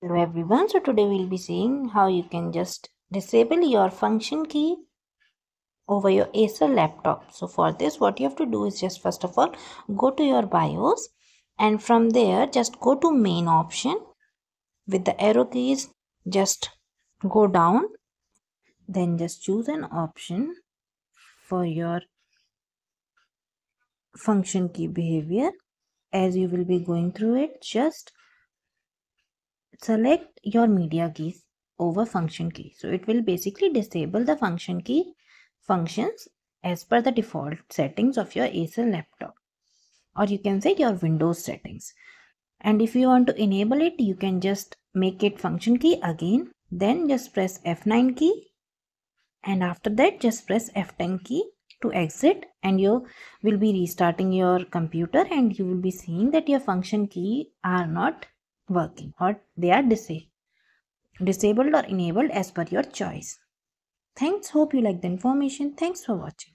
Hello everyone, so today we'll be seeing how you can just disable your function key over your Acer laptop. So for this what you have to do is just first of all go to your BIOS and from there just go to main option with the arrow keys. Just go down then just choose an option for your function key behavior. As you will be going through it just select your media keys over function key. So it will basically disable the function key functions as per the default settings of your Acer laptop or you can say your Windows settings. And if you want to enable it, you can just make it function key again. Then just press F9 key and after that just press F10 key to exit and you will be restarting your computer and you will be seeing that your function key are not working or they are disabled disabled or enabled as per your choice. Thanks. Hope you like the information. Thanks for watching